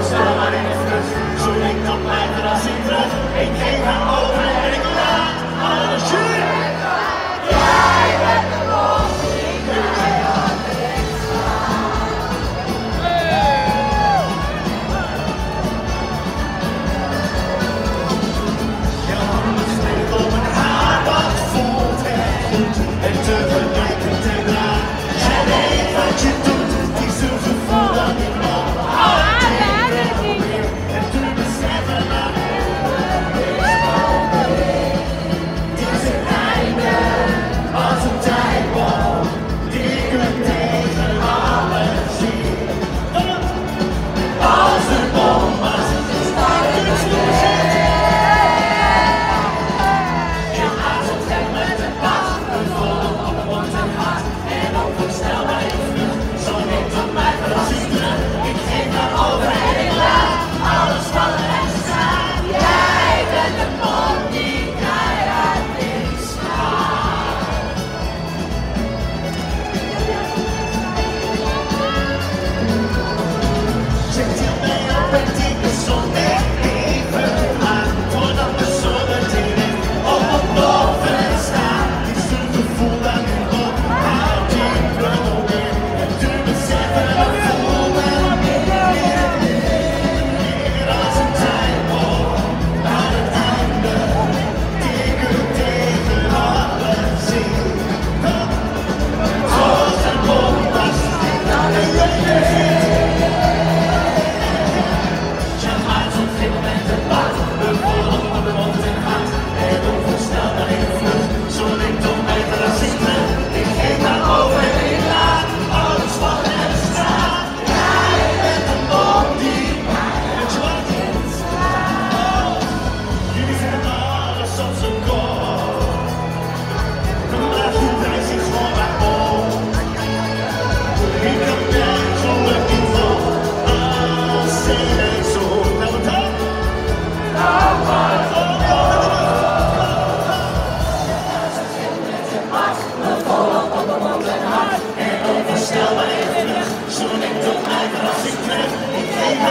Christ. onvoorstelbaar en vlug. Zo'n ik tot mij verrassing. Ik